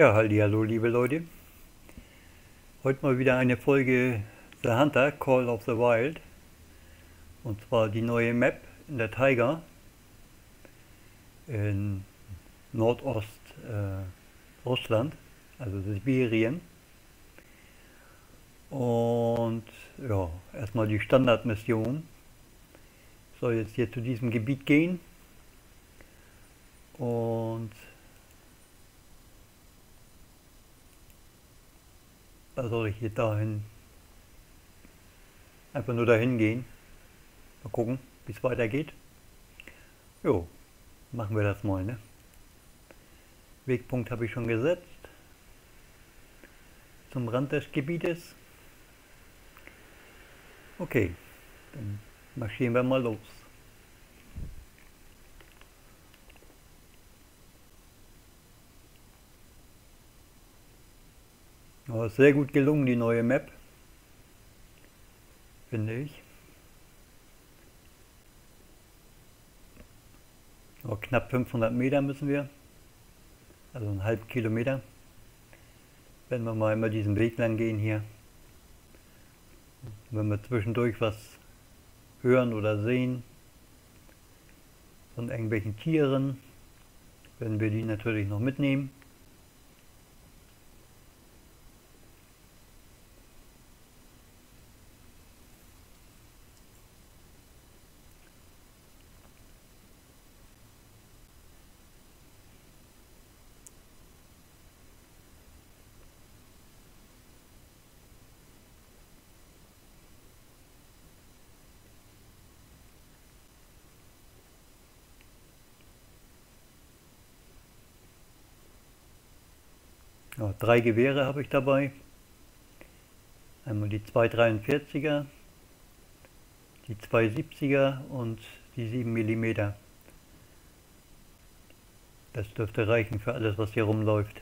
Ja, hallo liebe Leute. Heute mal wieder eine Folge The Hunter Call of the Wild. Und zwar die neue Map in der Tiger in Nordost äh, Russland, also Sibirien. Und ja, erstmal die Standardmission. Soll jetzt hier zu diesem Gebiet gehen. Und soll ich hier dahin einfach nur dahin gehen. Mal gucken, wie es weitergeht. Jo, machen wir das mal, ne? Wegpunkt habe ich schon gesetzt. Zum Rand des Gebietes. Okay, dann marschieren wir mal los. Aber sehr gut gelungen, die neue Map. Finde ich. Aber knapp 500 Meter müssen wir. Also einen halben Kilometer. Wenn wir mal immer diesen Weg lang gehen hier. Wenn wir zwischendurch was hören oder sehen von irgendwelchen Tieren, werden wir die natürlich noch mitnehmen. Ja, drei Gewehre habe ich dabei. Einmal die 243er, die 270er und die 7 mm. Das dürfte reichen für alles, was hier rumläuft.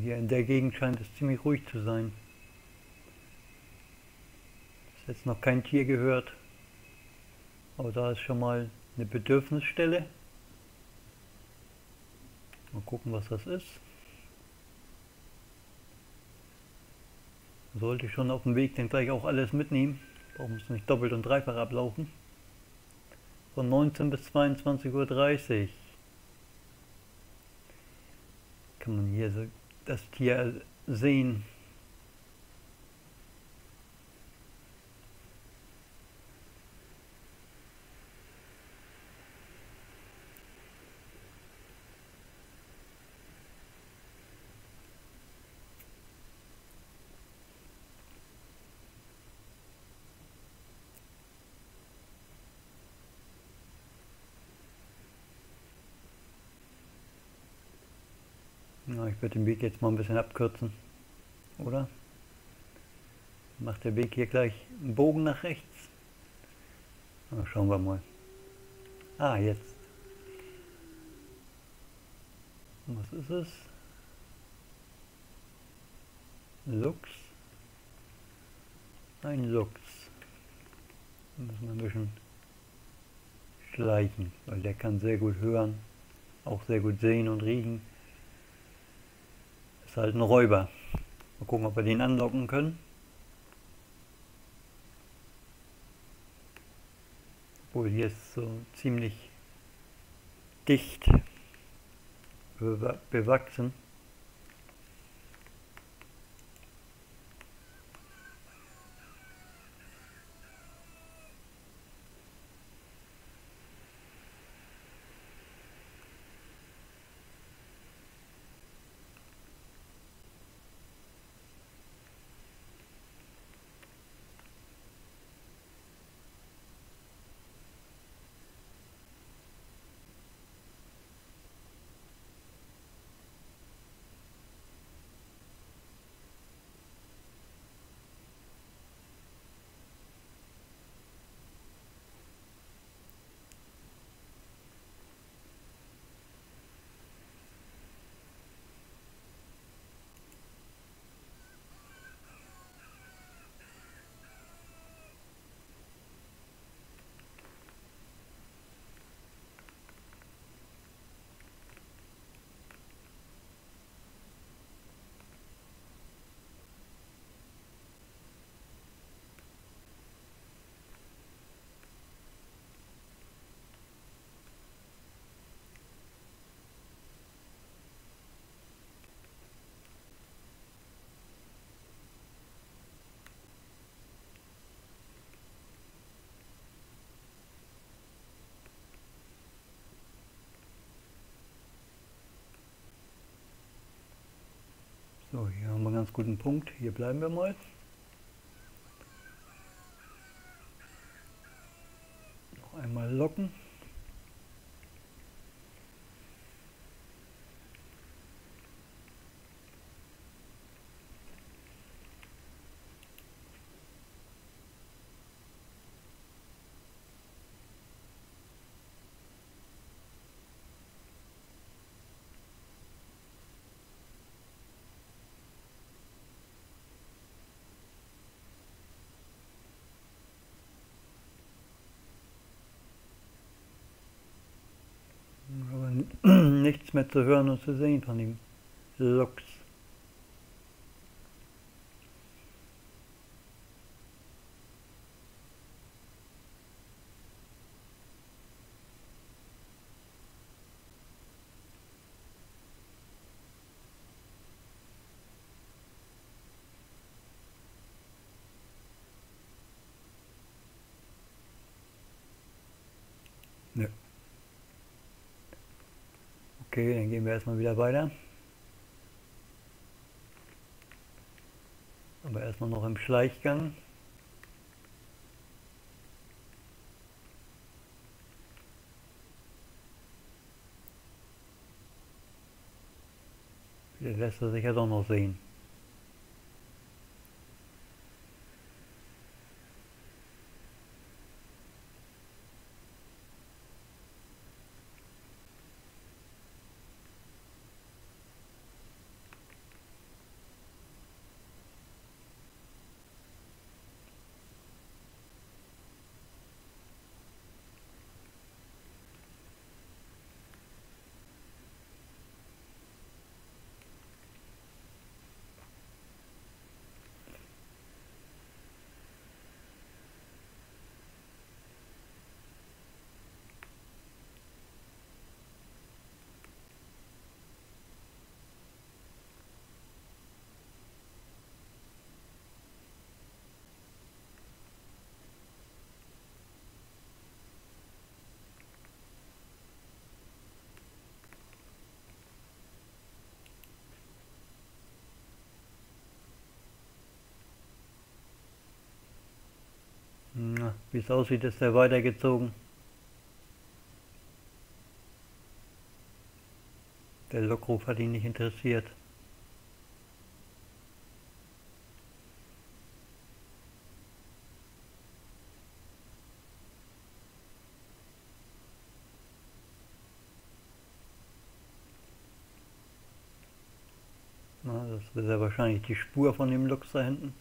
Hier in der Gegend scheint es ziemlich ruhig zu sein. Ist jetzt noch kein Tier gehört. Aber da ist schon mal eine Bedürfnisstelle. Mal gucken, was das ist. Sollte schon auf dem Weg dann gleich auch alles mitnehmen. Brauchen es nicht doppelt und dreifach ablaufen. Von 19 bis 22.30 Uhr. Kann man hier so das Tier sehen. Würde den Weg jetzt mal ein bisschen abkürzen, oder? Macht der Weg hier gleich einen Bogen nach rechts? Na, schauen wir mal. Ah, jetzt. Was ist es? Lux. Ein Lux. Da müssen wir ein bisschen schleichen, weil der kann sehr gut hören, auch sehr gut sehen und riechen. Ist halt ein Räuber. Mal gucken, ob wir den anlocken können. Obwohl hier ist so ziemlich dicht bewachsen. Guten Punkt. Hier bleiben wir mal. Noch einmal locken. Nichts mehr zu hören und zu sehen von dem Lux. Nö. Okay, dann gehen wir erstmal wieder weiter. Aber erstmal noch im Schleichgang. Vielleicht lässt er sich ja doch noch sehen. Na, wie es aussieht, ist er weitergezogen. Der Lockruf hat ihn nicht interessiert. Na, das ist ja wahrscheinlich die Spur von dem Lux da hinten.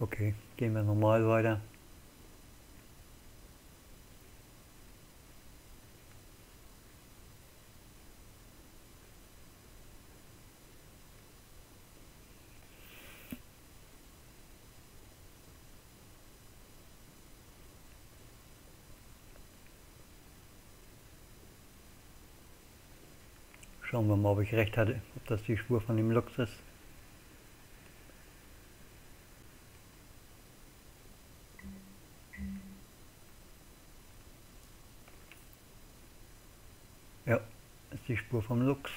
Okay, gehen wir normal weiter. Schauen wir mal, ob ich recht hatte, ob das die Spur von dem Lux ist. Ja, ist die Spur vom Lux.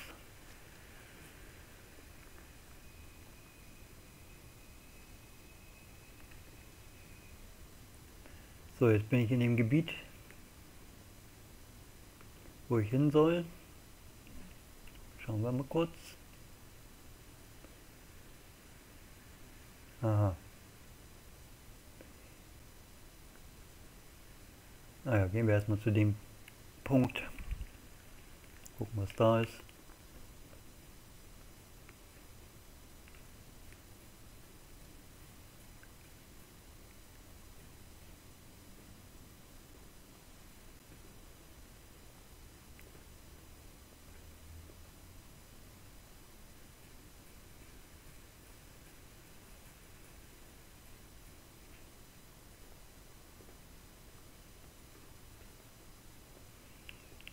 So, jetzt bin ich in dem Gebiet, wo ich hin soll. Schauen wir mal kurz. Aha. Naja, gehen wir erstmal zu dem Punkt. Gucken, was da ist.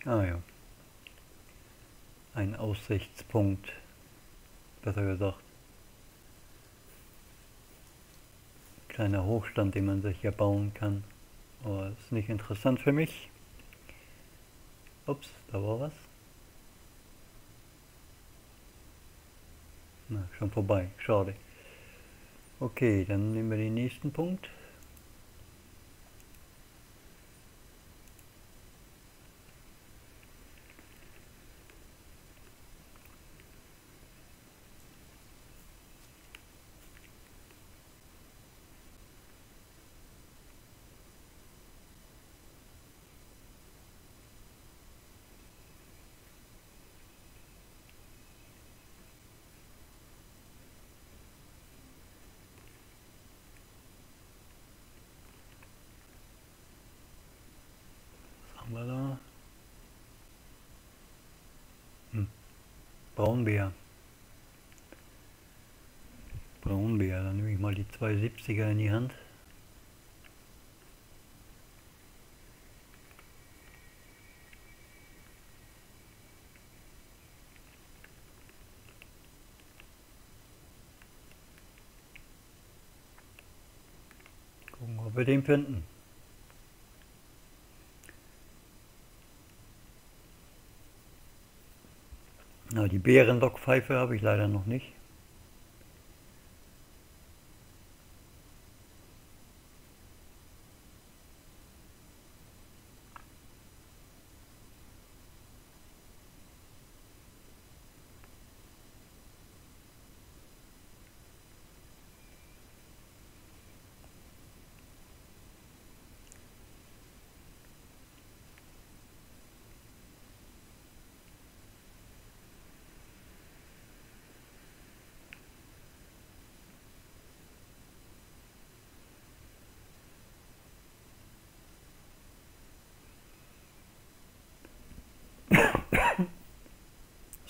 Ah ja. Ein Aussichtspunkt, besser gesagt. kleiner Hochstand, den man sich hier bauen kann. Aber ist nicht interessant für mich. Ups, da war was. Na, schon vorbei. Schade. Okay, dann nehmen wir den nächsten Punkt. haben wir da? Hm. Braunbär. Braunbär, dann nehme ich mal die 270er in die Hand. Gucken, ob wir den finden. Bärenlockpfeife habe ich leider noch nicht.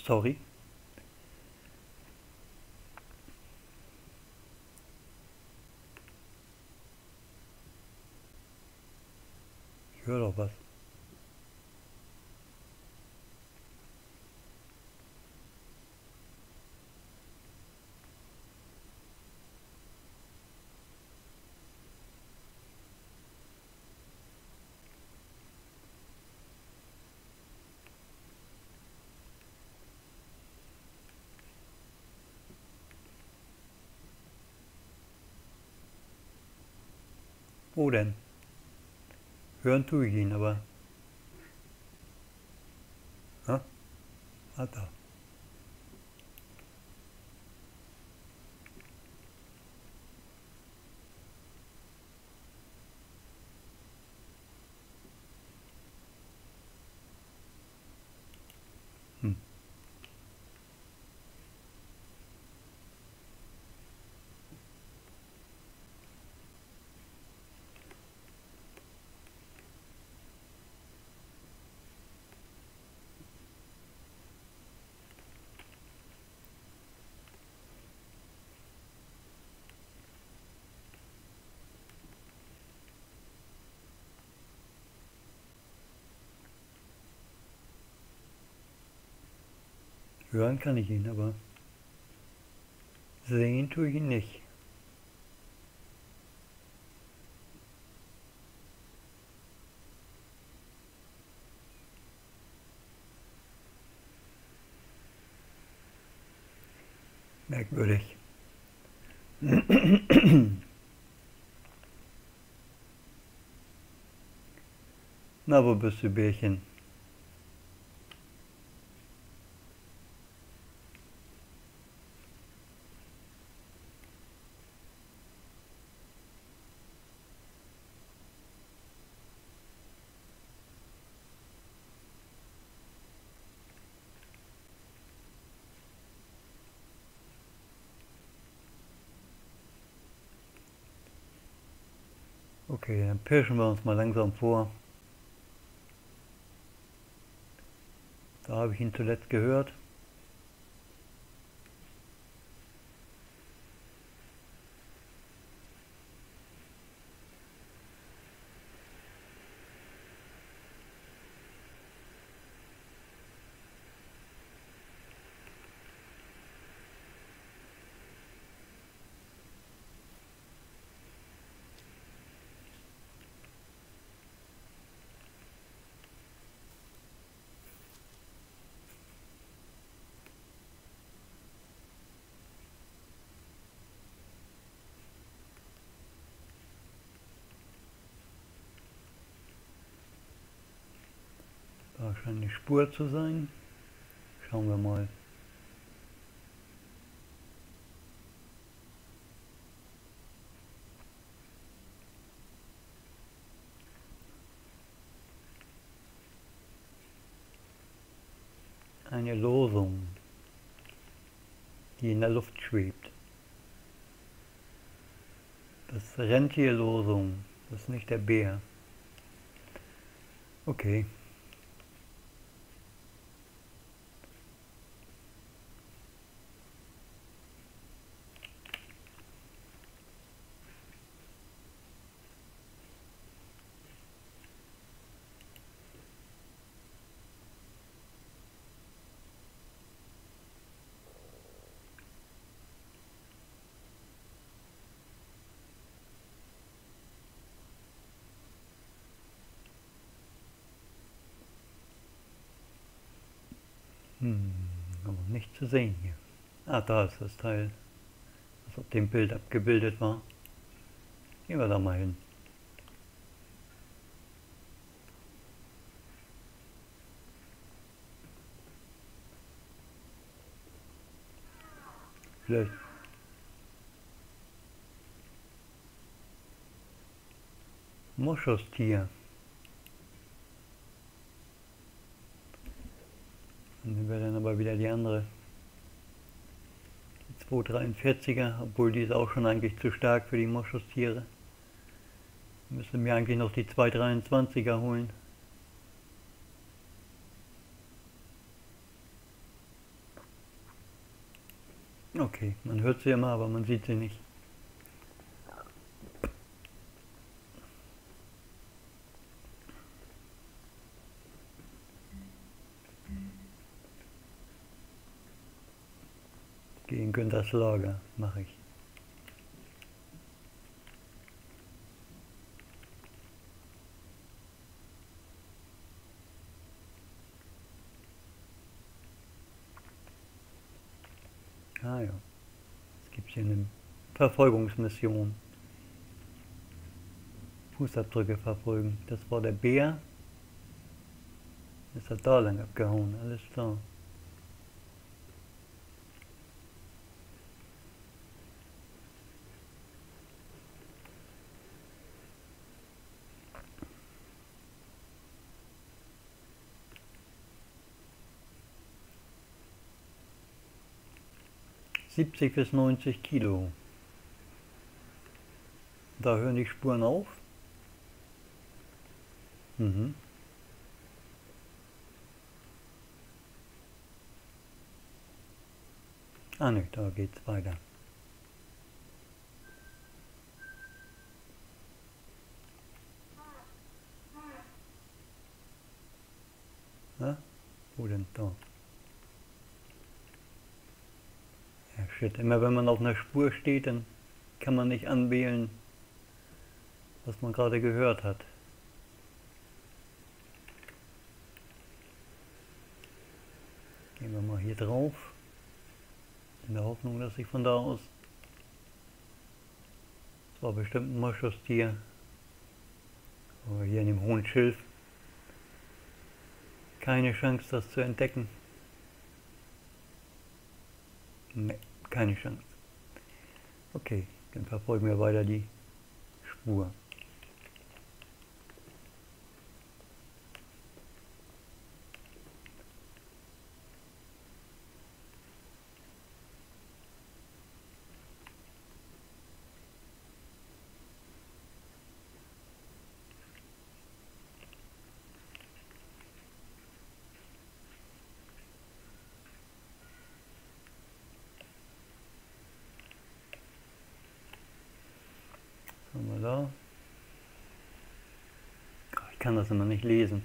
Sorry. Wo denn? Hören tue ich ihn, aber... Ha? Ah, Hören kann ich ihn, aber sehen tue ich ihn nicht. Merkwürdig. Na, wo bist du, Bärchen? Okay, dann pirschen wir uns mal langsam vor. Da habe ich ihn zuletzt gehört. Eine Spur zu sein. Schauen wir mal. Eine Losung, die in der Luft schwebt. Das Rentierlosung, das ist nicht der Bär. Okay. Hm, aber nicht zu sehen hier. Ah, da ist das Teil, was auf dem Bild abgebildet war. Gehen wir da mal hin. Vielleicht Moschustier. Dann wäre dann aber wieder die andere. Die 243er, obwohl die ist auch schon eigentlich zu stark für die Moschustiere. Müssen wir eigentlich noch die 223er holen. Okay, man hört sie immer, aber man sieht sie nicht. Günthers Lager mache ich. Ah ja, es gibt hier eine Verfolgungsmission. Fußabdrücke verfolgen. Das war der Bär. Ist er da lang abgehauen, alles klar. Siebzig bis neunzig Kilo. Da hören die Spuren auf. Mhm. Ah ne, da geht's weiter. Ja? Wo denn da? Shit. Immer wenn man auf einer Spur steht, dann kann man nicht anwählen, was man gerade gehört hat. Gehen wir mal hier drauf. In der Hoffnung, dass ich von da aus... Das war bestimmt ein Moschustier. Aber hier in dem hohen Schilf. Keine Chance, das zu entdecken. Ne, keine Chance. Okay, dann verfolgen wir weiter die Spur. Was haben wir da? Ich kann das immer nicht lesen.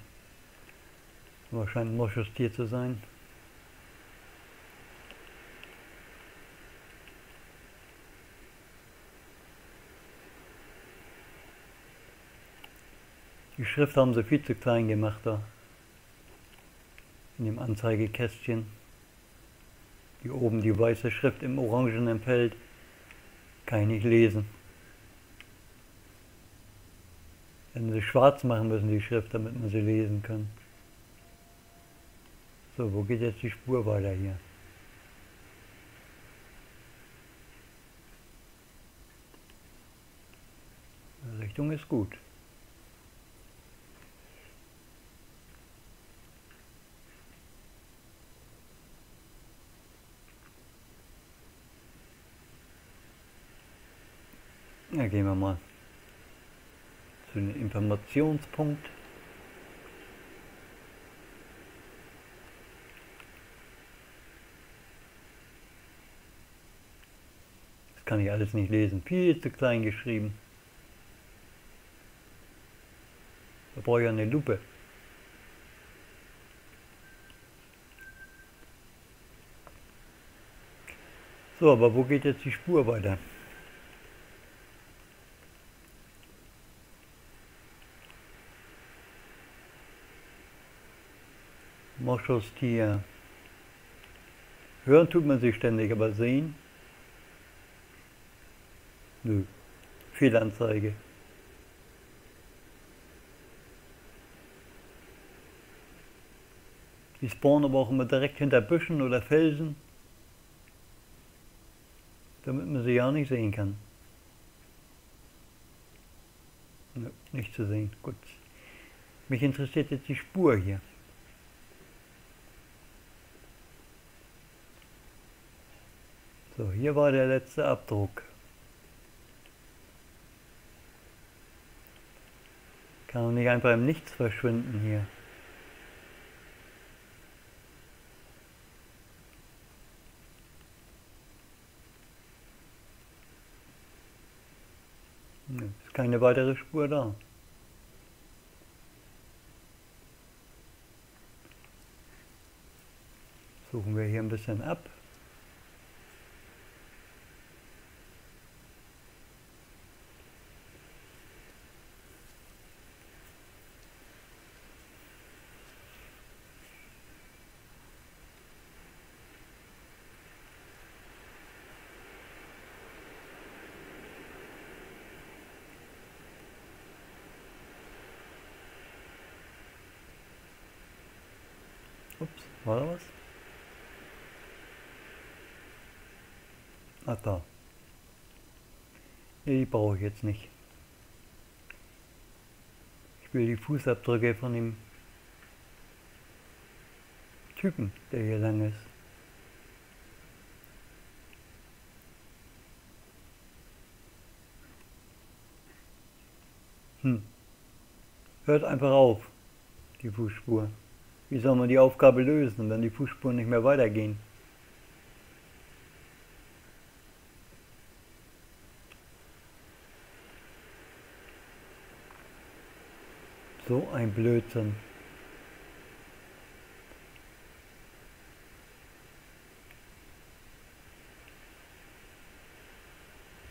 Aber scheint ein Moschustier zu sein. Die Schrift haben sie viel zu klein gemacht da. In dem Anzeigekästchen. Hier oben die weiße Schrift im orangenen Feld. Kann ich nicht lesen. Wenn sie schwarz machen müssen, die Schrift, damit man sie lesen kann. So, wo geht jetzt die Spur weiter hier? Die Richtung ist gut. Ja, gehen wir mal dem Informationspunkt. Das kann ich alles nicht lesen. Viel zu klein geschrieben. Da brauche ich eine Lupe. So, aber wo geht jetzt die Spur weiter? Moschustier. Hören tut man sich ständig, aber sehen? Nö. Fehlanzeige. Die spawnen aber auch immer direkt hinter Büschen oder Felsen, damit man sie ja nicht sehen kann. Nö, nicht zu sehen. Gut. Mich interessiert jetzt die Spur hier. So, hier war der letzte Abdruck. Kann doch nicht einfach im Nichts verschwinden hier. Ist keine weitere Spur da. Suchen wir hier ein bisschen ab. Ups, war da was? Ah, da. Nee, die brauche ich jetzt nicht. Ich will die Fußabdrücke von dem Typen, der hier lang ist. Hm. Hört einfach auf, die Fußspur. Wie soll man die Aufgabe lösen, wenn die Fußspuren nicht mehr weitergehen? So ein Blödsinn.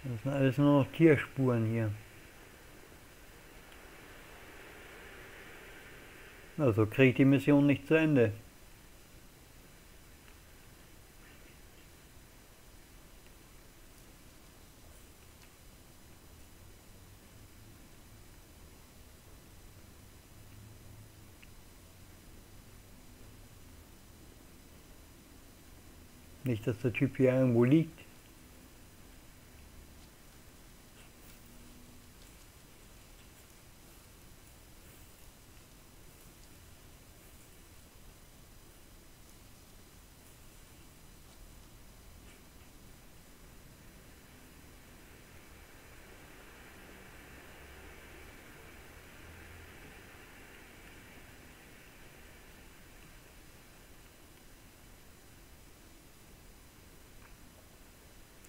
Das sind alles nur noch Tierspuren hier. Also kriege ich die Mission nicht zu Ende. Nicht, dass der Typ hier irgendwo liegt.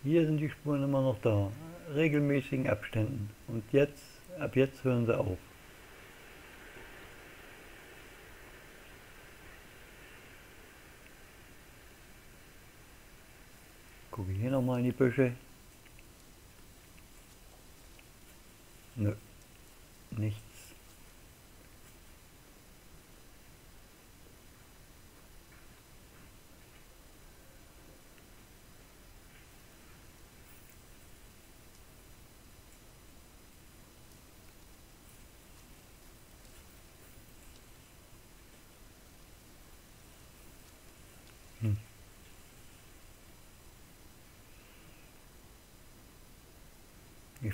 Hier sind die Spuren immer noch da, regelmäßigen Abständen. Und jetzt, ab jetzt hören sie auf. Gucke hier nochmal in die Büsche. Nö, nichts.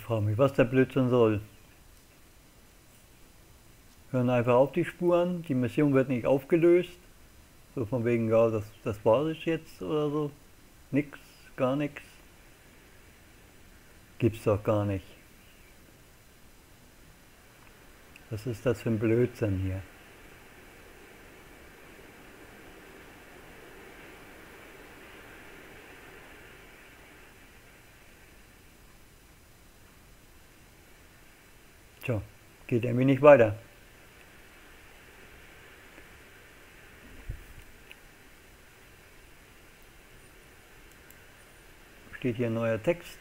Frage mich, was der Blödsinn soll. Hören einfach auf die Spuren, die Mission wird nicht aufgelöst. So von wegen, ja, das, das war es jetzt oder so. Nix, gar nichts. Gibt's doch gar nicht. Was ist das für ein Blödsinn hier? Geht irgendwie nicht weiter. Steht hier ein neuer Text.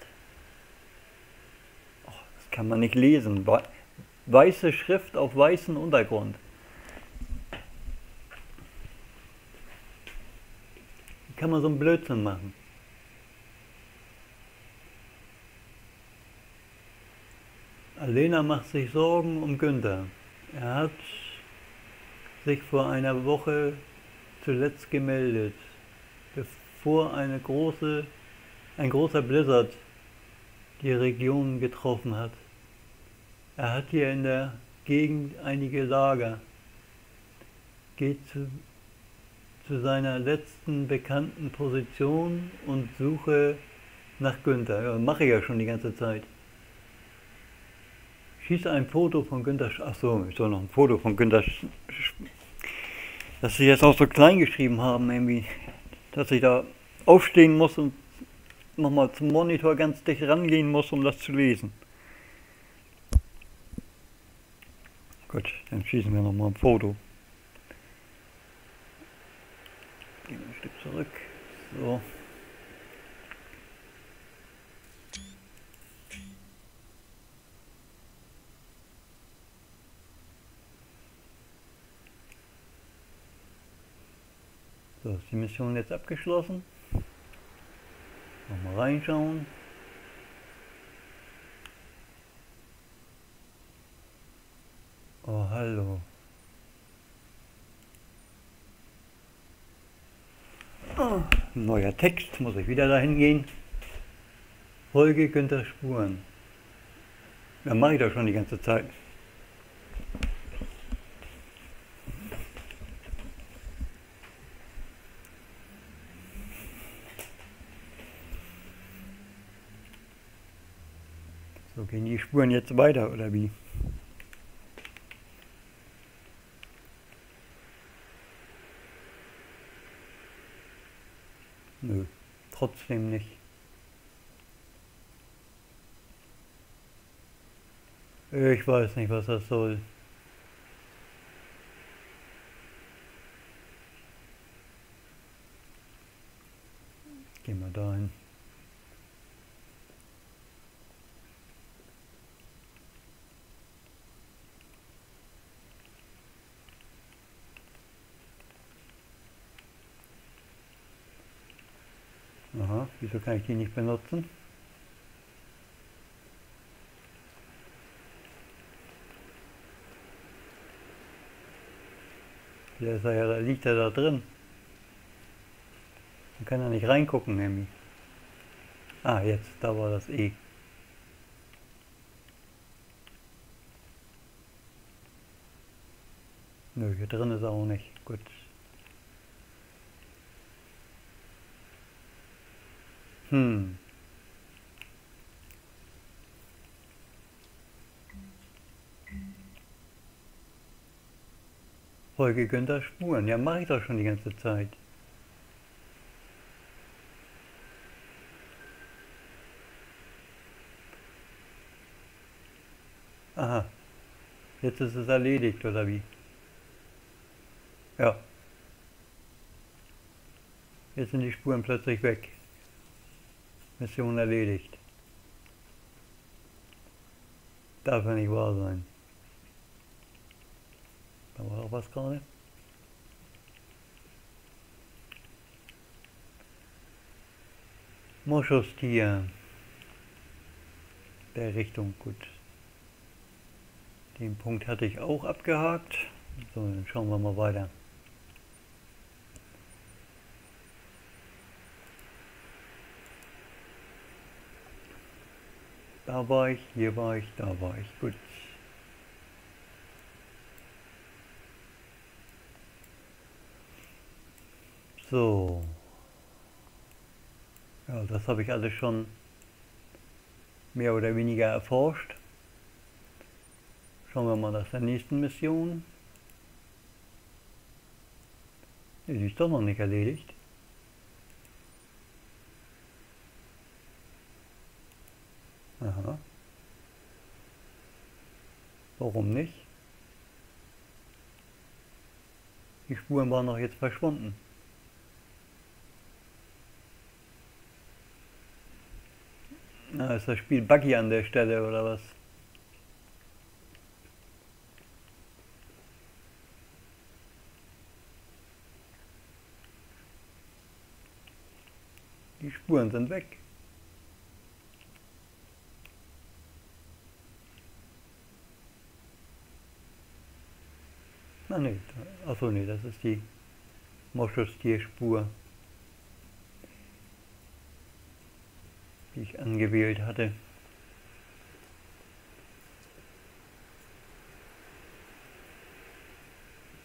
Oh, das kann man nicht lesen. Weiße Schrift auf weißem Untergrund. Wie kann man so einen Blödsinn machen? Alena macht sich Sorgen um Günther. Er hat sich vor einer Woche zuletzt gemeldet, bevor eine große, ein großer Blizzard die Region getroffen hat. Er hat hier in der Gegend einige Lager, geht zu, zu seiner letzten bekannten Position und suche nach Günther. Ja, mache ich ja schon die ganze Zeit. Schieß ein Foto von Günter. Sch Achso, ich soll noch ein Foto von Günter. Dass sie jetzt auch so klein geschrieben haben, irgendwie. Dass ich da aufstehen muss und nochmal zum Monitor ganz dicht rangehen muss, um das zu lesen. Gut, dann schießen wir nochmal ein Foto. Gehen wir ein Stück zurück. So. So, ist die Mission jetzt abgeschlossen. Nochmal reinschauen. Oh, hallo. Oh, neuer Text, muss ich wieder dahin gehen. Folge Günther Spuren. Ja, mache ich das schon die ganze Zeit. So, gehen die Spuren jetzt weiter, oder wie? Nö, trotzdem nicht. Ich weiß nicht, was das soll. Gehen wir dahin. Aha, wieso kann ich die nicht benutzen? Der ist ja, liegt er da drin. Man kann da nicht reingucken, nämlich. Ah, jetzt, da war das E. Nö, hier drin ist er auch nicht. Gut. Hm. Folge Günther Spuren. Ja, mache ich doch schon die ganze Zeit. Aha. Jetzt ist es erledigt, oder wie? Ja. Jetzt sind die Spuren plötzlich weg. Mission erledigt. Darf ja nicht wahr sein. Da war auch was gerade. Moschustier. Der Richtung gut. Den Punkt hatte ich auch abgehakt. So, dann schauen wir mal weiter. Da war ich, hier war ich, da war ich. Gut. So. Ja, das habe ich alles schon mehr oder weniger erforscht. Schauen wir mal nach der nächsten Mission. Die ist doch noch nicht erledigt. Aha. Warum nicht? Die Spuren waren noch jetzt verschwunden. Na, ist das Spiel buggy an der Stelle oder was? Die Spuren sind weg. Na ne, achso ne, das ist die Moschustierspur, die ich angewählt hatte.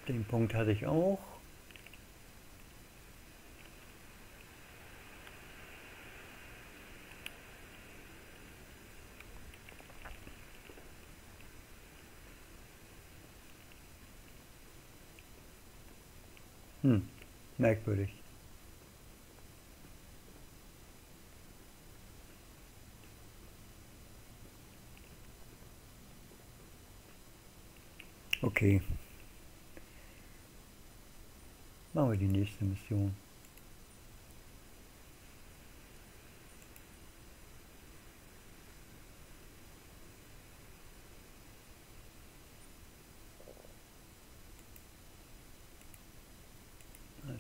Den Punkt hatte ich auch. Hm, merkwürdig. Okay. Machen wir die nächste Mission.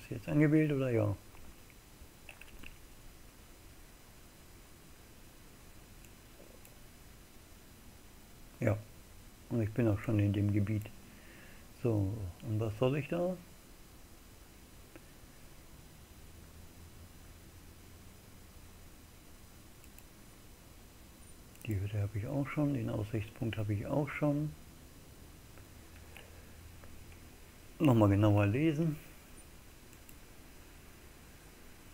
Ist jetzt angewählt oder ja? Ja, und ich bin auch schon in dem Gebiet. So, und was soll ich da? Die Hütte habe ich auch schon, den Aussichtspunkt habe ich auch schon. Nochmal genauer lesen.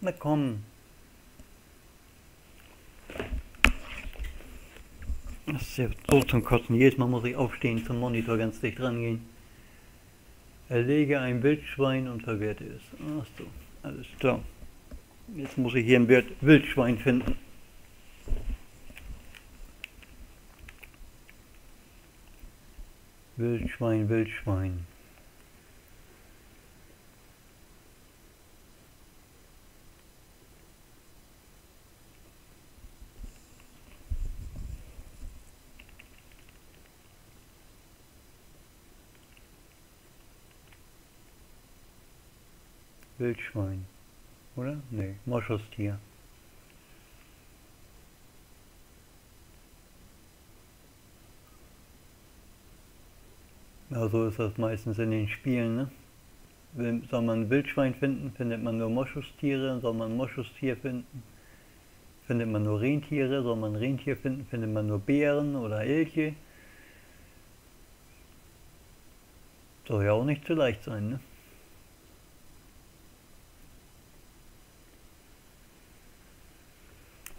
Na komm. Das ist ja so zum Kotzen. Jedes Mal muss ich aufstehen, zum Monitor ganz dicht rangehen. Erlege ein Wildschwein und verwerte es. Ach so, alles klar. Jetzt muss ich hier ein Wildschwein finden. Wildschwein, Wildschwein. Wildschwein. Oder? Nee, Moschustier. Ja, so ist das meistens in den Spielen. Ne? Soll man ein Wildschwein finden, findet man nur Moschustiere. Soll man Moschustier finden, findet man nur Rentiere. Soll man Rentier finden, findet man nur Bären oder Elche. Soll ja auch nicht zu leicht sein, ne?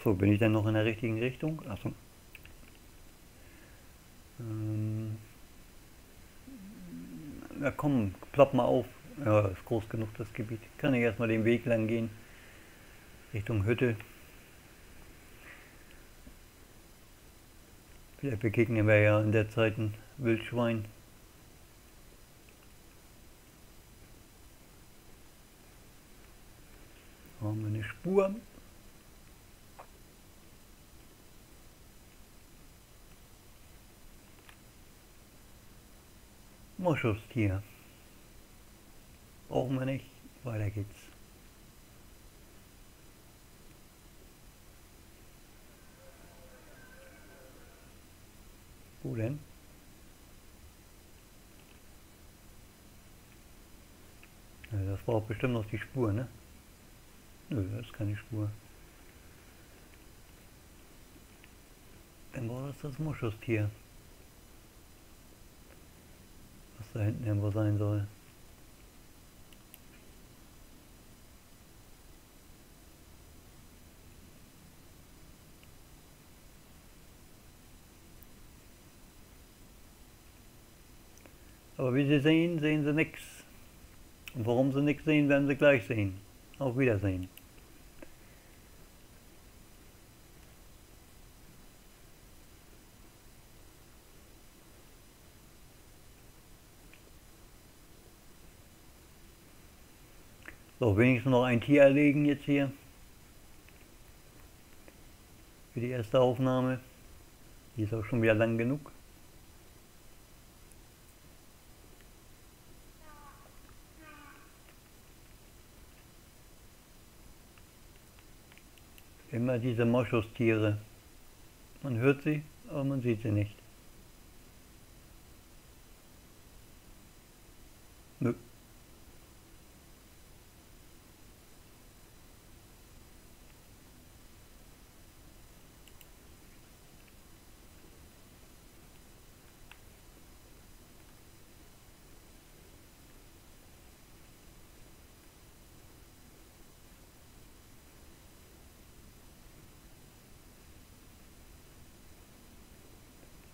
So, bin ich dann noch in der richtigen Richtung? Achso. Ähm, ja komm, plopp mal auf. Ja, ist groß genug das Gebiet. Kann ich erstmal den Weg lang gehen. Richtung Hütte. Vielleicht begegnen wir ja in der Zeit ein Wildschwein. Haben wir eine Spur. Moschustier. Brauchen wir nicht. Weiter geht's. Wo denn? Das braucht bestimmt noch die Spur, ne? Nö, das ist keine Spur. Irgendwo ist das Muschustier. Was da hinten irgendwo sein soll. Aber wie Sie sehen, sehen Sie nichts. Und warum Sie nichts sehen, werden Sie gleich sehen. Auf Wiedersehen. So, wenigstens noch ein Tier erlegen jetzt hier. Für die erste Aufnahme. Die ist auch schon wieder lang genug. Immer diese Moschustiere. Man hört sie, aber man sieht sie nicht. Nö.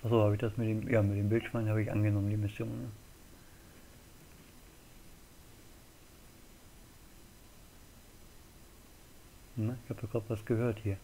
Achso, habe ich das mit dem, ja, mit dem Bildschwein habe ich angenommen, die Mission. Ne? Na, ich habe gerade was gehört hier.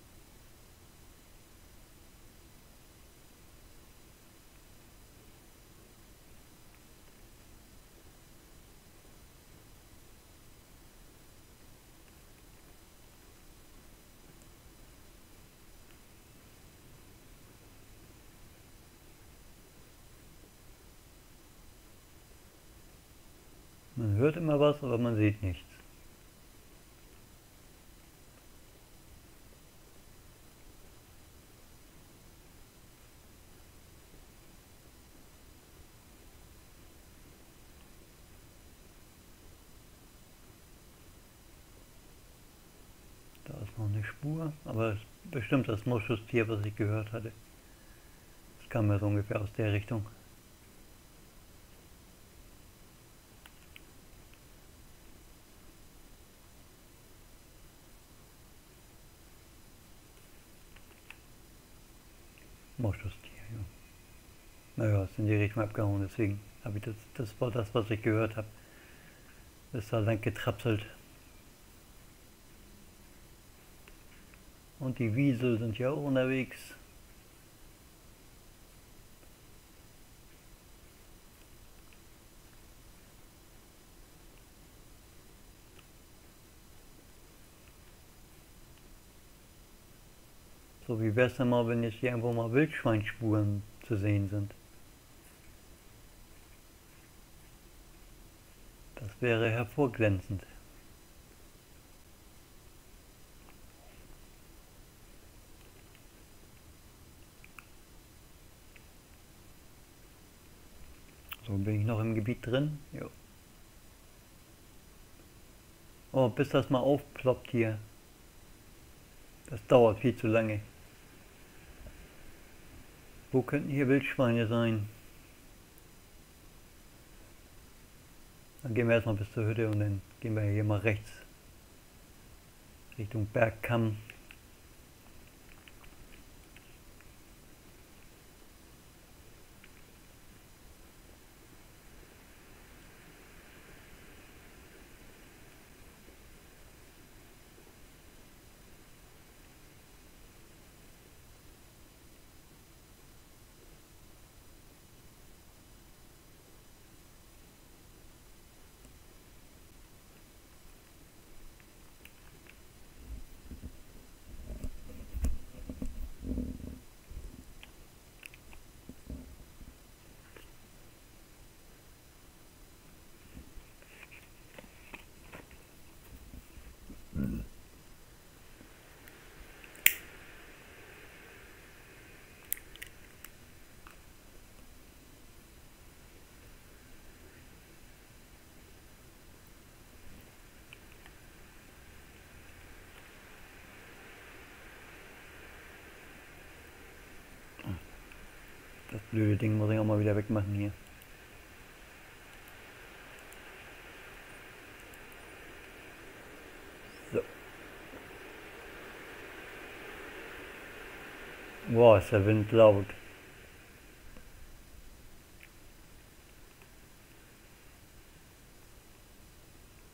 Man hört immer was, aber man sieht nichts. Da ist noch eine Spur, aber bestimmt das Moschustier, was ich gehört hatte. Das kam mir so ungefähr aus der Richtung. Moschustier, ja. Naja, ist in die Richtung abgehauen, deswegen habe ich das, das war das, was ich gehört habe. Ist da lang getrapselt. Und die Wiesel sind ja auch unterwegs. So, wie wäre es denn mal, wenn jetzt hier irgendwo mal Wildschweinspuren zu sehen sind? Das wäre hervorglänzend. So, bin ich noch im Gebiet drin? Jo. Oh, bis das mal aufploppt hier. Das dauert viel zu lange. Wo könnten hier Wildschweine sein? Dann gehen wir erstmal bis zur Hütte und dann gehen wir hier mal rechts Richtung Bergkamm. Blöde Ding muss ich auch mal wieder wegmachen hier. So. Boah, ist der Wind laut.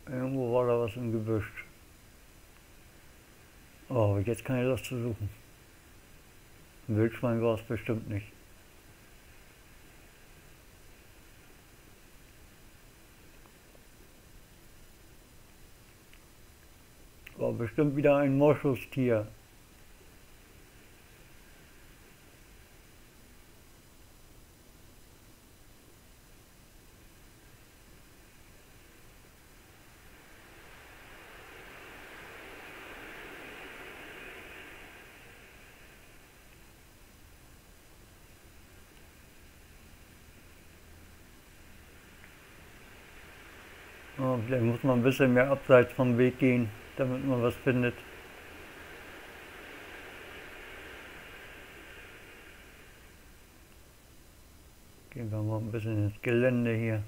Irgendwo war da was im Gebüsch. Oh, jetzt ich das zu suchen. Ein Wildschwein war es bestimmt nicht. War bestimmt wieder ein Moschustier. Vielleicht muss man ein bisschen mehr abseits vom Weg gehen, damit man was findet. Gehen wir mal ein bisschen ins Gelände hier.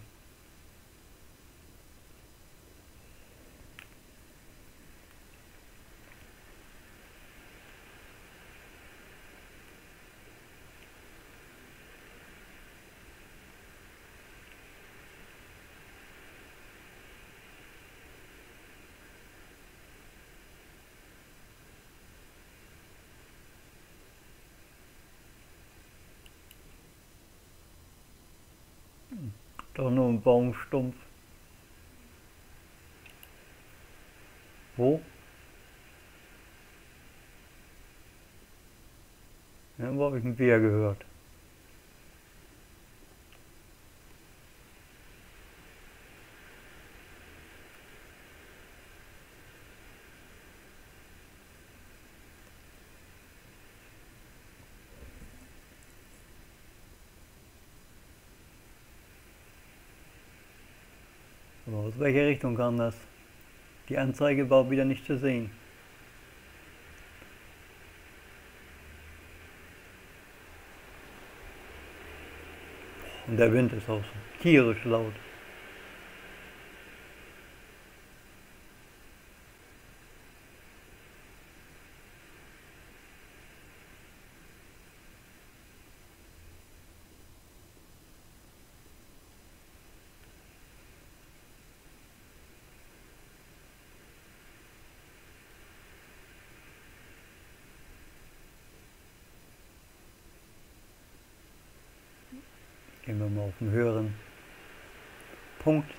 Ein Baumstumpf. Wo? Ja, wo habe ich ein Bier gehört? Aber aus welcher Richtung kam das? Die Anzeige war wieder nicht zu sehen. Und der Wind ist auch so tierisch laut. Einen höheren Punkt.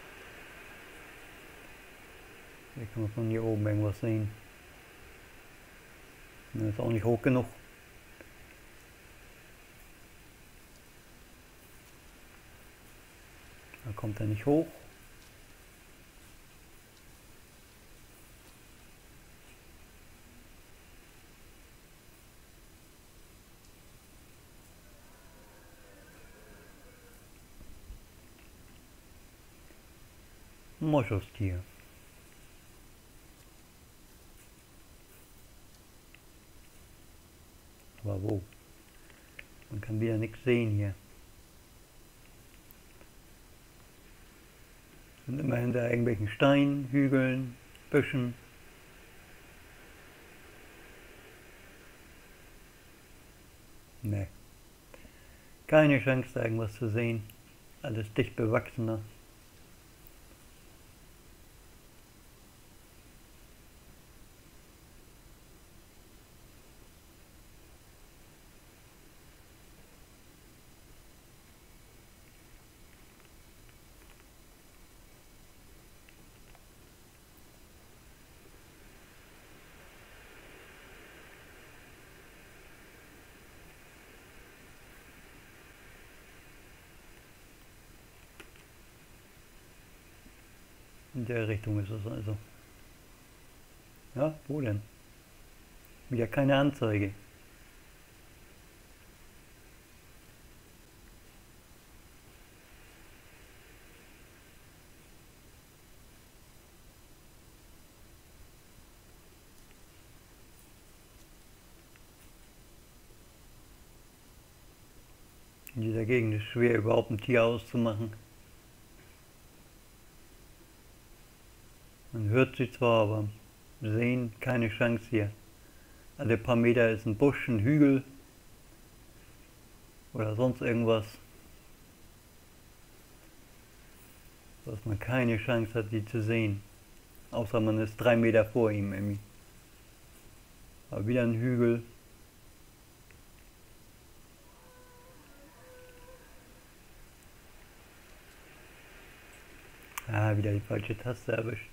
Hier kann man von hier oben irgendwas sehen. Das ist auch nicht hoch genug. Da kommt er nicht hoch. Moschustier. Aber wo? Man kann wieder nichts sehen hier. Sind immer hinter irgendwelchen Steinen, Hügeln, Büschen. Ne. Keine Chance, da irgendwas zu sehen. Alles dicht bewachsener. In der Richtung ist es also. Ja, wo denn? Wieder keine Anzeige. In dieser Gegend ist schwer überhaupt ein Tier auszumachen. Man hört sie zwar, aber sehen keine Chance hier. Alle paar Meter ist ein Busch, ein Hügel oder sonst irgendwas, dass man keine Chance hat, sie zu sehen. Außer man ist drei Meter vor ihm irgendwie. Aber wieder ein Hügel. Ah, wieder die falsche Taste erwischt.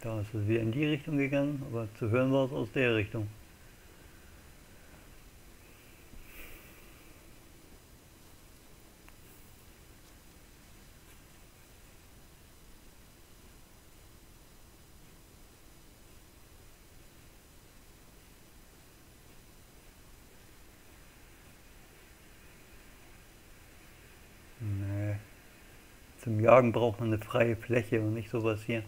Da ist es wieder in die Richtung gegangen, aber zu hören war es aus der Richtung. Zum Jagen braucht man eine freie Fläche und nicht sowas hier.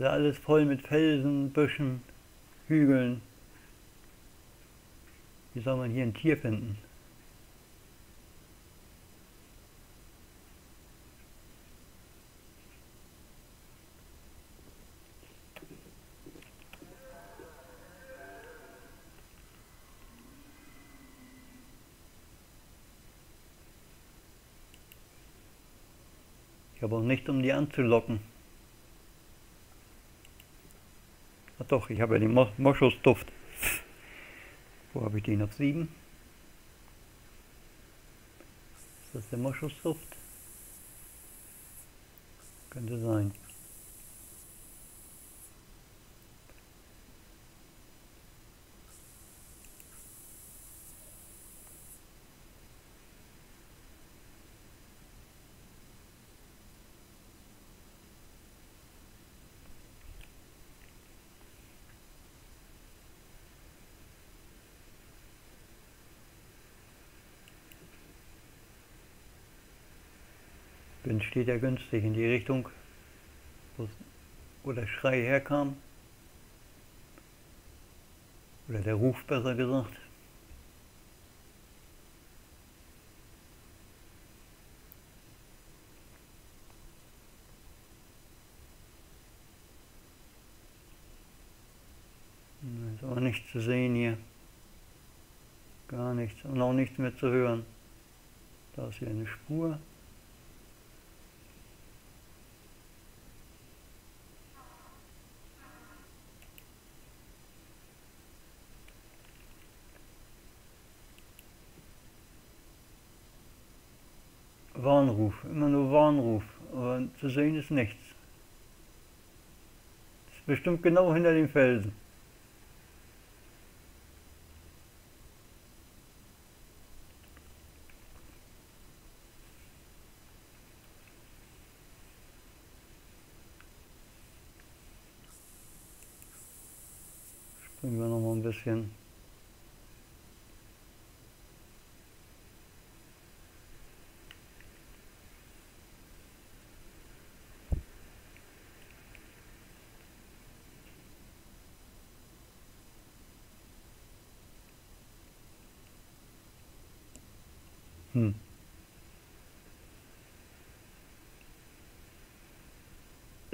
Ist alles voll mit Felsen, Büschen, Hügeln. Wie soll man hier ein Tier finden? Ich habe auch nicht, um die anzulocken. Ach doch, ich habe ja den Mo Moschusduft. Wo habe ich den auf 7? Ist das der Moschusduft? Könnte sein. Wind steht ja günstig in die Richtung, wo der Schrei herkam. Oder der Ruf besser gesagt. Ist aber nichts zu sehen hier. Gar nichts. Und auch nichts mehr zu hören. Da ist hier eine Spur. Warnruf, immer nur Warnruf, aber zu sehen ist nichts. Ist bestimmt genau hinter den Felsen. Springen wir noch mal ein bisschen. Hm.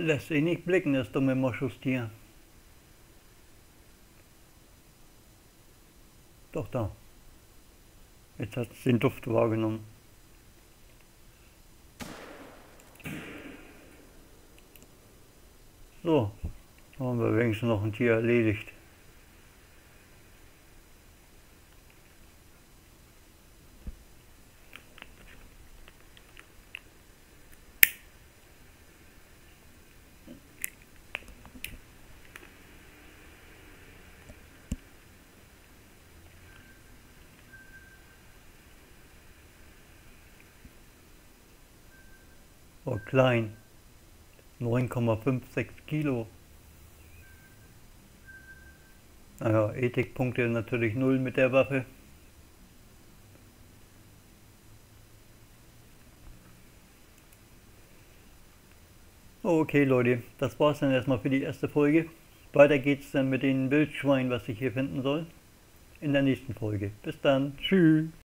Lässt sich nicht blicken, das dumme Moschustier. Doch da. Jetzt hat es den Duft wahrgenommen. So, haben wir wenigstens noch ein Tier erledigt. Klein. 9,56 Kilo. Naja, Ethikpunkte natürlich null mit der Waffe. Okay Leute, das war's dann erstmal für die erste Folge. Weiter geht's dann mit den Wildschweinen, was ich hier finden soll. In der nächsten Folge. Bis dann. Tschüss.